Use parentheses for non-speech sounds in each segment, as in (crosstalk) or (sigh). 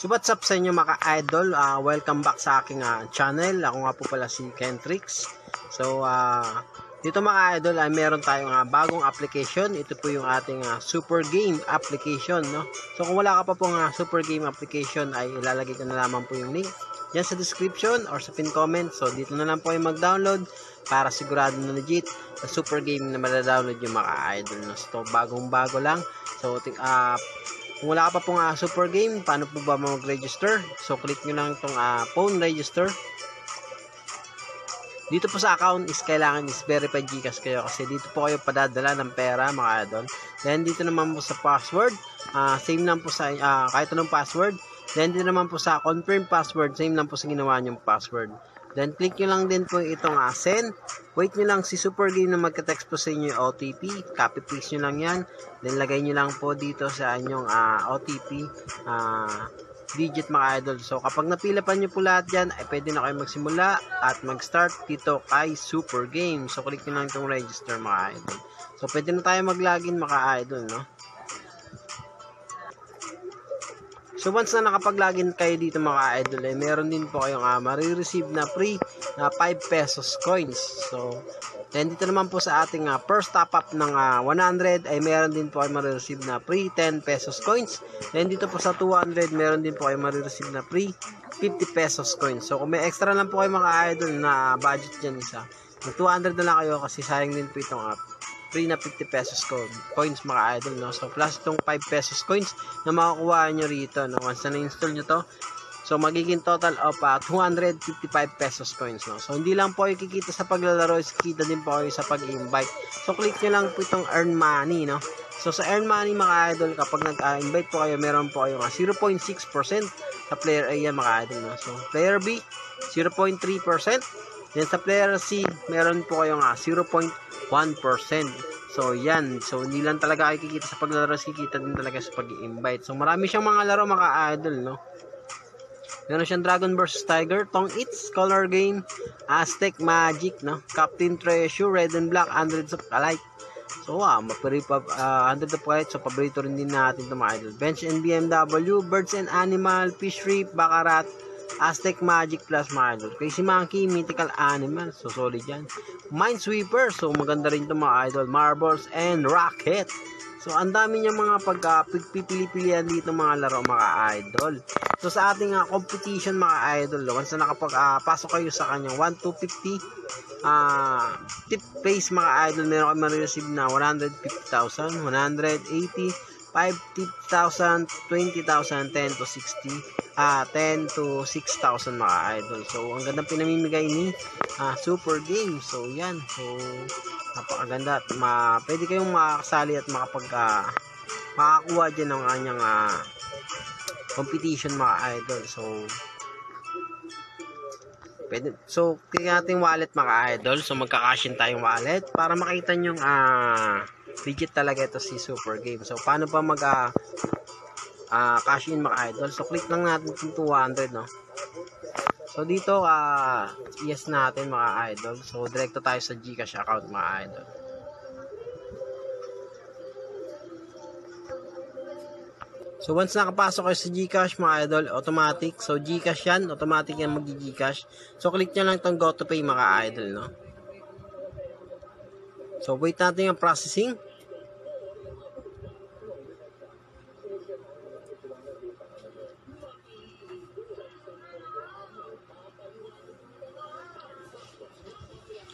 So what's up sa inyo mga idol? Uh, welcome back sa aking uh, channel. Ako nga po pala si Kentrix. So uh, dito mga idol ay meron tayong uh, bagong application. Ito po yung ating uh, Super Game application. No? So kung wala ka pa pong uh, Super Game application ay ilalagay ko na lamang po yung link dyan sa description or sa pin comment. So dito na lang po yung mag-download para sigurado na legit na Super Game na madadownload yung mga idol. No? So bagong bago lang. So uh, kung wala ka pa pong uh, super game, paano po ba mag-register? So, click nyo lang itong uh, phone register. Dito po sa account is kailangan is verified Gcash kayo kasi dito po kayo padadala ng pera mga idol. Then dito naman po sa password, uh, same lang po sa uh, kahit anong password. Then dito naman po sa confirm password, same lang po sa ginawa nyong password. Then, click nyo lang din po itong uh, send. Wait nyo lang si Super Game na magka-text po sa inyo yung OTP. Copy paste nyo lang yan. Then, lagay nyo lang po dito sa inyong uh, OTP uh, digit mga idol. So, kapag napila pa nyo po lahat yan, ay pwede na kayo magsimula at mag-start dito kay Super Game. So, click nyo lang itong register mga idol. So, pwede na tayo mag-login mga idol, no? So once na nakapag-login kayo dito mga idol, eh, meron din po kayong uh, marireceive na free na uh, 5 pesos coins. So then dito naman po sa ating uh, first top up ng uh, 100 ay meron din po kayo marireceive na free 10 pesos coins. Then dito po sa 200 meron din po kayo marireceive na free 50 pesos coins. So kung may extra lang po kayo mga idol na budget dyan isa, 200 na lang kayo kasi sayang din po itong app free na 50 pesos coins mga idol no? So plus itong 5 pesos coins na makukuha nyo rito no? Once na na-install nyo to so magiging total of uh, ah, 255 pesos coins no? So hindi lang po kayo kikita sa paglalaro kikita din po kayo sa pag-invite. So click nyo lang po itong earn money no? So sa earn money mga idol kapag nag-invite po kayo meron po kayo 0.6% sa player A yan mga idol no? So player B 0.3% then sa player C meron po kayo nga 0.1% 1%. So, yan. So, hindi lang talaga kayo kikita sa paglalaro, kikita din talaga sa pag-invite. So, marami siyang mga laro, mga idol, no? Meron siyang Dragon vs. Tiger, Tong It's, Color Game, Aztec Magic, no? Captain Treasure, Red and Black, Hundreds of Alike. So, wow, mapari pa, uh, Hundreds of Alike. So, paborito rin din natin ito, mga idol. Bench and BMW, Birds and Animal, Fish Reef, Baccarat, Aztec Magic Plus idol. Crazy Monkey, Mythical Animal. So, solid yan. Minesweeper. So, maganda rin ito mga idol. Marbles and Rocket. So, ang dami niya mga pagpipili-pilihan dito mga laro mga idol. So, sa ating uh, competition mga idol, once na nakapag-pasok uh, kayo sa kanyang 1 to 50 uh, tip place mga idol, meron kayo ma-receive na 150,000, 180, 50,000, 20,000, 10 to 60, ah, uh, 10 to 6,000 mga idol. So, ang ganda pinamimigay ni uh, Super Game. So, yan. So, napakaganda. At ma, pwede kayong makakasali at makapag, uh, makakuha dyan ng kanyang uh, competition mga idol. So, pwede, so, kaya natin wallet mga idol. So, magkakashin tayong wallet para makita nyo ah, uh, legit talaga ito si Super Game. So, paano pa mag uh, uh, cash in mga idol? So, click lang natin yung 200, no? So, dito, uh, yes natin mga idol. So, direkto tayo sa Gcash account mga idol. So, once nakapasok kayo sa Gcash mga idol, automatic. So, Gcash yan, automatic yan mag-Gcash. So, click nyo lang itong Go to Pay mga idol, no? So, wait natin yung processing.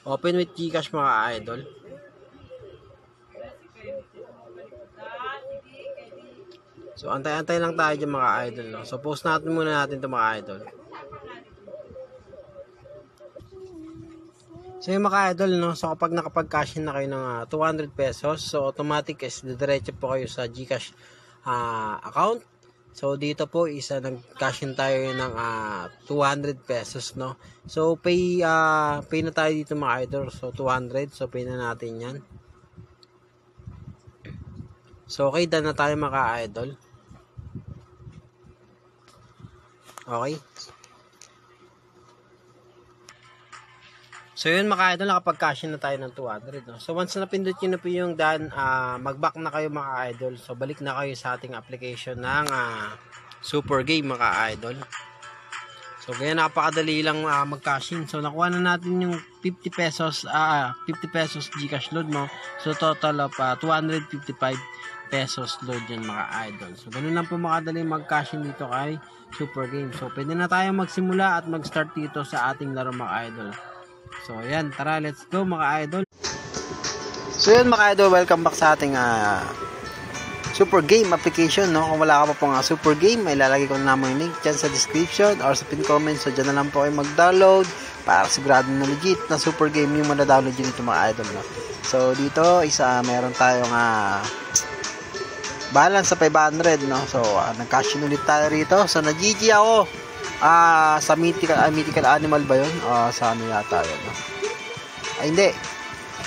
Open with Gcash mga idol. So, antay-antay lang tayo dyan mga idol. No? So, post natin muna natin ito mga idol. So yung mga idol, no, so kapag nakapag-cash in na kayo ng uh, ah, 200 pesos, so automatic is diretso po kayo sa GCash uh, account. So dito po isa nag-cash in tayo ng uh, ah, 200 pesos, no. So pay uh, pay na tayo dito mga idol. So 200, so pay na natin 'yan. So okay, done na tayo mga idol. Okay. So yun mga idol, nakapag-cash na tayo ng 200. No? So once na napindot nyo na po yung done, uh, mag-back na kayo mga idol. So balik na kayo sa ating application ng uh, super game mga idol. So, kaya napakadali lang uh, mag-cash in. So, nakuha na natin yung 50 pesos, ah, uh, 50 pesos Gcash load mo. So, total of uh, 255 pesos load yan mga idol. So, ganun lang po makadali mag-cash in dito kay Super Game. So, pwede na tayo magsimula at mag-start dito sa ating laro mga idol. So, ayan. Tara, let's go mga idol. So, yun mga idol. Welcome back sa ating uh, Super Game application, no? Kung wala ka pa pong uh, Super Game, ay ko na naman yung link dyan sa description or sa pin comment. So, dyan na lang po kayo mag-download para sigurado na legit na Super Game yung madadownload yun dito mga idol, no? So, dito, isa, meron tayong uh, balance sa 500, no? So, uh, nag-cash ulit tayo rito. So, na-GG ako. Ah, sa mythical, uh, mythical animal ba yun? Uh, sa ano yata yun, no? Ay, hindi.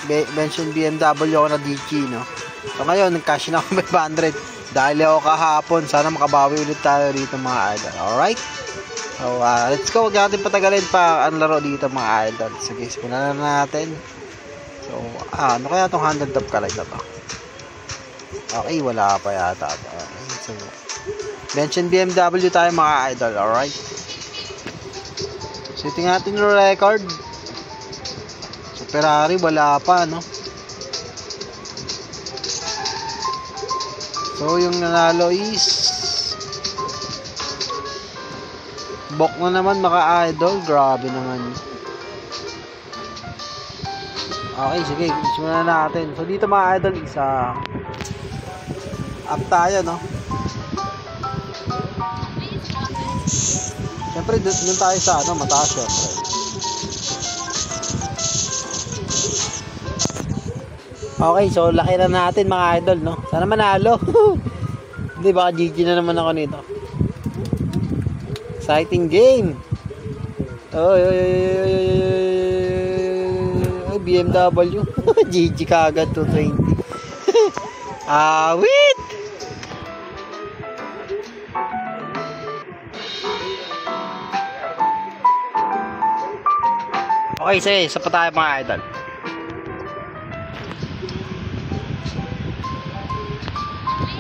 Be- mention BMW ako na DG, no? So ngayon, nag-cash na ako (laughs) 500 dahil ako kahapon. Sana makabawi ulit tayo dito mga idol. Alright? So, uh, let's go. Huwag natin patagalin pa ang laro dito mga idol. Sige, simulan na natin. So, ah, ano kaya itong 100 top kalay na to? Okay, wala pa yata. Okay, so, mention BMW tayo mga idol. Alright? Tingnan natin yung record. So, Ferrari, wala pa, no? So, yung nanalo is Bok na naman maka idol. Grabe naman. Okay, sige. Simulan na natin. So, dito mga idol, isa up tayo, no? Siyempre, dun tayo sa ano, mataas syempre. Okay, so laki na natin mga idol, no? Sana manalo. Hindi, baka GG na naman ako nito. Exciting game. Oy, oy, oy, oy, BMW. GG kagad 220. ah, Okay, sige, sa pa tayo mga idol.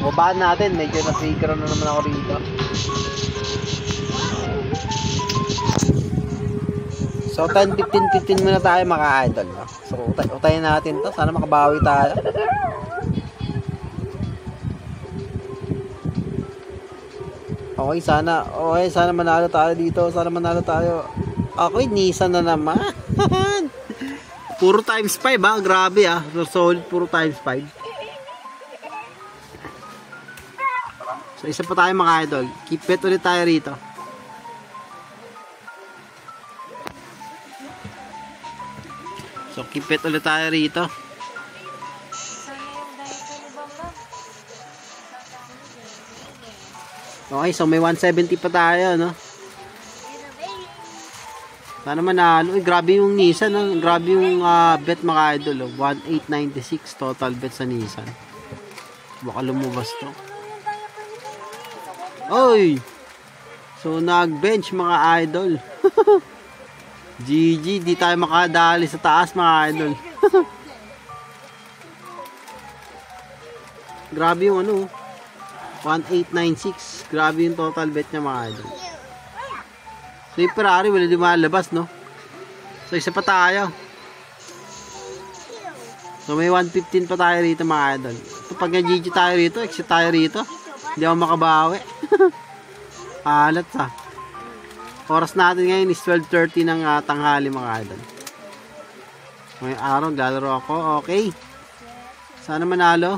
Babaan natin, medyo na-trigger na naman ako rito. So 10, 15, 15 muna tayo mga idol. So utay, utayin natin to. Sana makabawi tayo. Okay, sana. Okay, sana manalo tayo dito. Sana manalo tayo. Okay, Nissan na naman. (laughs) puro times 5 ha. Grabe. So, solid puro times 5. So, isa pa tayo mga idol. Keep it ulit tayo rito. So, keep it ulit tayo rito. Okay, so may 170 pa tayo, no? Sana manalo. Eh, grabe yung Nissan, no? Grabe yung uh, bet mga idol, oh. 1896 total bet sa Nissan. Baka lumabas to. Oy! So, nag-bench mga idol. (laughs) GG, di tayo makadali sa taas mga idol. (laughs) Grabe yung ano, 1896. Grabe yung total bet niya mga idol. So, yung Ferrari, wala di malabas, no? So, isa pa tayo. So, may 115 pa tayo rito mga idol. So, pag nag-GG tayo rito, exit tayo rito. Hindi ako makabawi. (laughs) Alat sa. Oras natin ngayon is 12.30 ng uh, tanghali mga idol. Ngayong araw, lalaro ako. Okay. Sana manalo.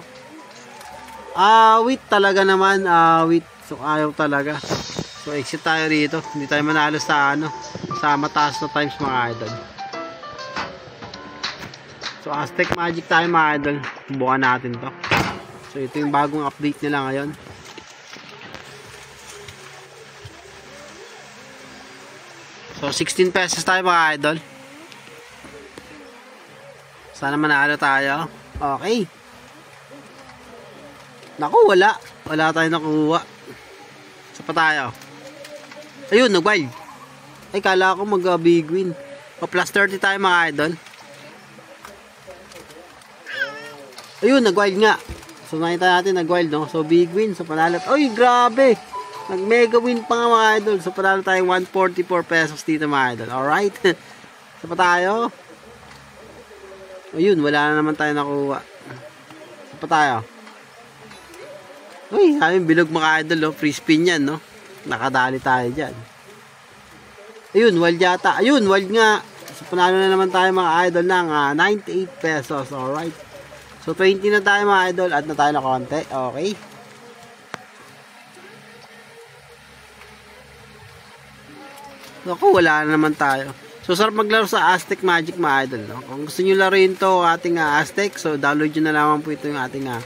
Awit ah, talaga naman. Awit. Ah, so, ayaw talaga. So, exit tayo rito. Hindi tayo manalo sa ano. Sa mataas na times mga idol. So, Aztec Magic tayo mga idol. Bukan natin to. So, ito yung bagong update nila ngayon. So, 16 pesos tayo mga idol. Sana manalo tayo. Okay. Naku, wala. Wala tayo nakuha. Sa pa tayo. Ayun, nag-wild. Ay, kala ko mag-big win. O, plus 30 tayo mga idol. Ayun, nag-wild nga. So, nakita natin nag-wild, no? So, big win. So, panalo. Ay, grabe. Nag mega win pa nga mga idol. So panalo tayong 144 pesos dito mga idol. Alright. (laughs) so pa tayo. Ayun, wala na naman tayo nakuha. So pa tayo. Uy, sabi bilog mga idol. Oh. Free spin yan, no? Nakadali tayo dyan. Ayun, wild yata. Ayun, wild nga. So panalo na naman tayo mga idol ng uh, 98 pesos. Alright. So 20 na tayo mga idol. Add na tayo na konti. Okay. Ako, wala na naman tayo. So, sarap maglaro sa Aztec Magic mga idol. No? Kung gusto nyo laruin to ating uh, Aztec, so download nyo na lamang po ito yung ating uh,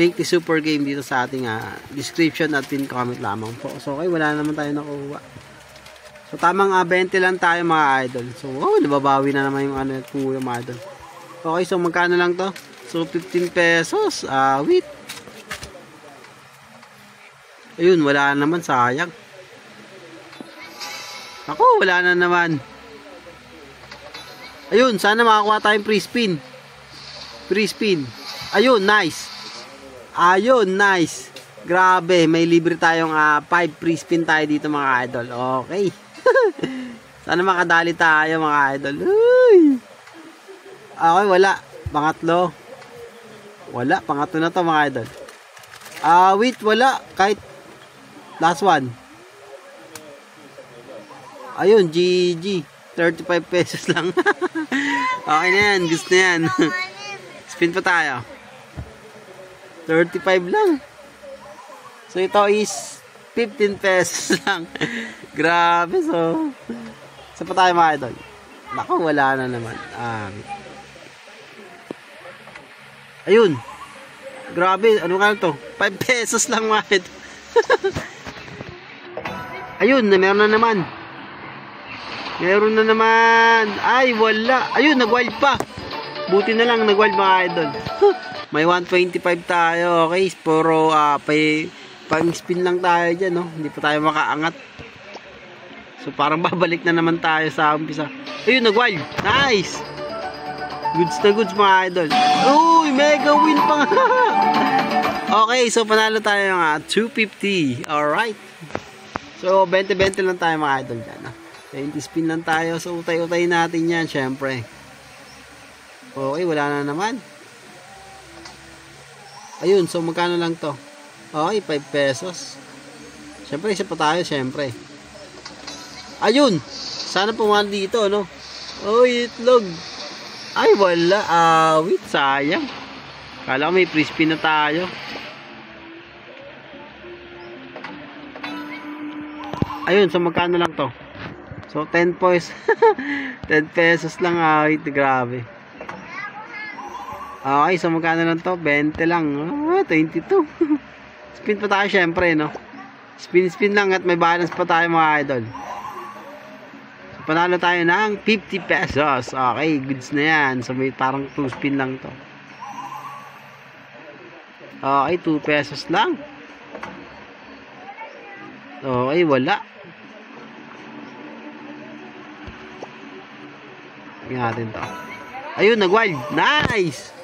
link to Super Game dito sa ating uh, description at pin comment lamang po. So, okay, wala naman tayo nakuha. So, tamang uh, 20 lang tayo mga idol. So, oh, nababawi na naman yung ano po yung mga idol. Okay, so magkano lang to? So, 15 pesos. Ah, uh, wait. Ayun, wala naman, sayang. Ako, wala na naman. Ayun, sana makakuha tayong free spin. Free spin. Ayun, nice. Ayun, nice. Grabe, may libre tayong 5 uh, free spin tayo dito mga idol. Okay. (laughs) sana makadali tayo mga idol. Uy. Okay, wala. Pangatlo. Wala, pangatlo na to mga idol. Ah, uh, wait, wala. Kahit last one. Ayun, GG. 35 pesos lang. (laughs) okay na yan. Gusto na yan. (laughs) Spin pa tayo. 35 lang. So, ito is 15 pesos (laughs) lang. Grabe. So, sa pa tayo mga idol. Naku, wala na naman. Ah, ayun. Grabe. Ano ka to? 5 (laughs) pesos lang mga idol. (laughs) ayun, meron na naman. Meron na naman. Ay, wala. Ayun, nag-wild pa. Buti na lang, nag-wild mga idol. (laughs) May 125 tayo. Okay, puro uh, pay, pang spin lang tayo dyan. No? Hindi pa tayo makaangat. So, parang (laughs) babalik na naman tayo sa umpisa. Ayun, nag-wild. Nice! Goods na goods mga idol. Uy, mega win pa nga. (laughs) okay, so panalo tayo nga. 250. Alright. So, 20-20 lang tayo mga idol dyan. No? 20 spin lang tayo. So, utay-utay natin yan, syempre. Okay, wala na naman. Ayun, so magkano lang to? Okay, 5 pesos. Syempre, isa pa tayo, syempre. Ayun! Sana pumal dito, no? Oh, itlog. Ay, wala. Awit, sayang. Kala ko may spin na tayo. Ayun, so magkano lang to? So 10 pesos (laughs) 10 pesos lang uh, grabe. Okay, so magkano lang to? 20 lang. Ah, 22. (laughs) spin pa tayo syempre, no? Spin spin lang at may balance pa tayo mga idol. So panalo tayo ng 50 pesos. Okay, goods na yan. So may parang 2 spin lang to. Okay, 2 pesos lang. Okay, wala. Tingnan natin to. Ayun, nag-wild. Nice!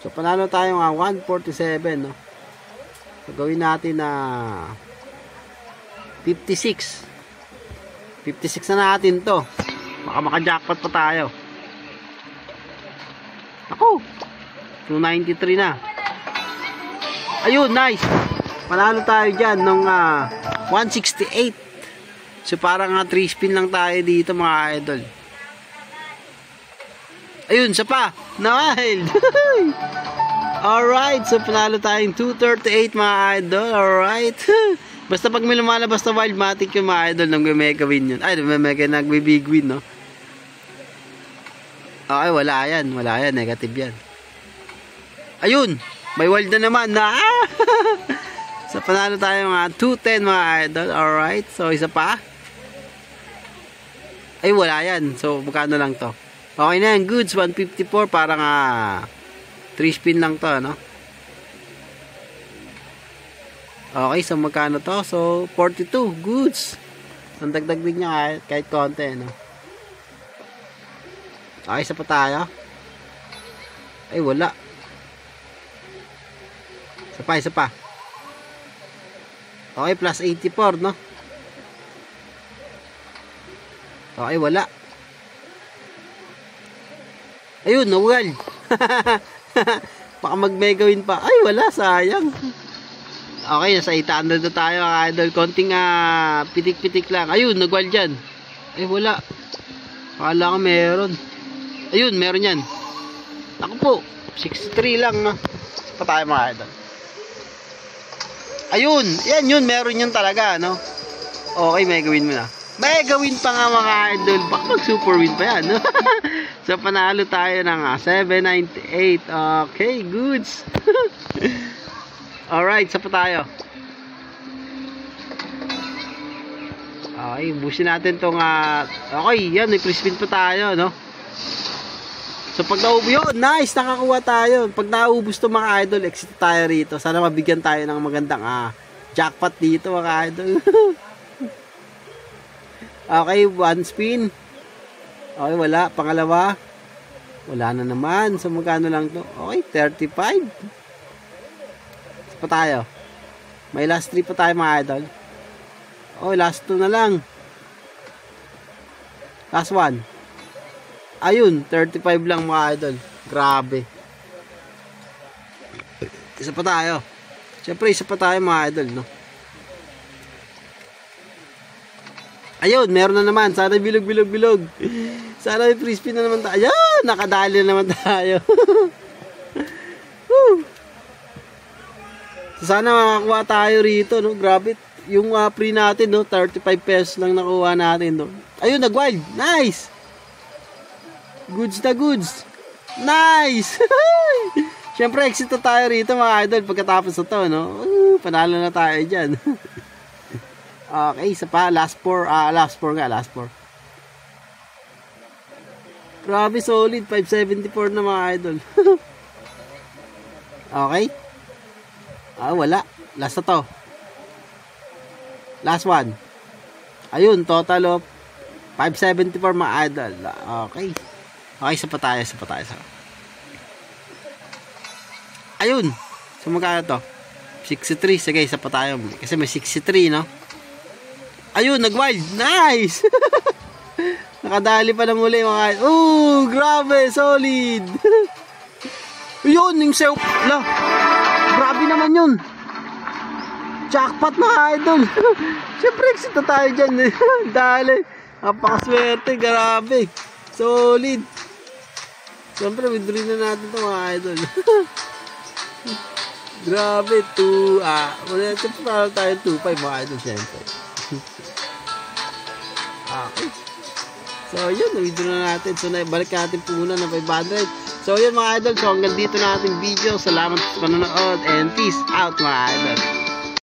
So, panalo tayo nga 147, no? So, gawin natin na 56. 56 na natin to. Baka maka-jackpot pa tayo. Ako! 293 na. Ayun, nice! Panalo tayo dyan nung uh, 168. So parang nga 3 spin lang tayo dito mga idol. Ayun, sa pa. Wild. (laughs) Alright, so panalo tayong 238 mga idol. Alright. (laughs) Basta pag may lumalabas na wild matic yung mga idol, nang mega win yun. Ay, mega nagbe-big win, no? Okay, wala yan. Wala yan. Negative yan. Ayun! May wild na naman na. (laughs) so, panalo tayo mga 210 mga idol. Alright. So, isa pa. Ay, wala yan. So, magkano lang to? Okay na yan. Goods, 154. Parang ah, 3 spin lang to, no? Okay, so magkano to? So, 42. Goods. Ang dagdag din niya kahit, kahit konti, no? Okay, isa pa tayo. Ay, wala. Isa pa, isa pa. Okay, plus 84, no? Okay, wala. Ayun, nawal. (laughs) Baka mag-megawin pa. Ay, wala, sayang. Okay, nasa 800 na tayo, idol. Konting ah, pitik-pitik lang. Ayun, nagwal dyan. Ay, wala. Akala ko meron. Ayun, meron yan. Ako po, 63 lang, no? Pa tayo, mga idol. Ayun, yan yun, meron yun talaga, no? Okay, may gawin mo na. May gawin pa nga mga idol. Baka mag super win pa yan, no? (laughs) so, panalo tayo ng ah, 798. Okay, goods. (laughs) Alright, sa pa tayo. Okay, busin natin tong ah, okay, yan, may free spin pa tayo, no? So pag naubos yun, nice, nakakuha tayo. Pag naubos to mga idol, exit tayo rito. Sana mabigyan tayo ng magandang ah, jackpot dito mga idol. (laughs) okay, one spin. Okay, wala. Pangalawa. Wala na naman. So magkano lang to? Okay, 35. Isa pa tayo. May last 3 pa tayo mga idol. Okay, last 2 na lang. Last 1. Ayun, 35 lang mga idol. Grabe. Isa pa tayo. Siyempre, isa pa tayo mga idol, no? Ayun, meron na naman. Sana bilog, bilog, bilog. Sana may spin na naman tayo. Ayan, nakadali na naman tayo. (laughs) So, sana makakuha tayo rito, no? Grabe. Yung uh, free natin, no? 35 pesos lang nakuha natin, no? Ayun, nag-wild. Nice! Goods na goods. Nice! (laughs) Siyempre, exit na tayo rito mga idol pagkatapos na to, no? Uh, panalo na tayo dyan. (laughs) okay, isa pa. Last four. Ah, last four nga. Last four. Grabe, solid. 574 na mga idol. (laughs) okay. Ah, wala. Last na to. Last one. Ayun, total of 574 mga idol. Okay. Okay, isa pa tayo, isa pa tayo. Isa. Ayun. So, magkano to? 63. Sige, isa pa tayo. Kasi may 63, no? Ayun, nag-wild. Nice! (laughs) Nakadali pa na muli, mga Oh, grabe, solid! (laughs) yun, yung self. La, grabe naman yun. Jackpot na idol. (laughs) Siyempre, exit na tayo dyan. eh. Dali. Napakaswerte, grabe. Solid. Siyempre, withdraw na natin ito mga idol. Grabe, 2, ah, wala, siyempre tayo 2-5 mga idol, siyempre. So, yun, withdraw na natin. So, balik natin po muna ng 500. So, yun mga idol. So, hanggang dito na ating video. Salamat sa panonood and peace out mga idol.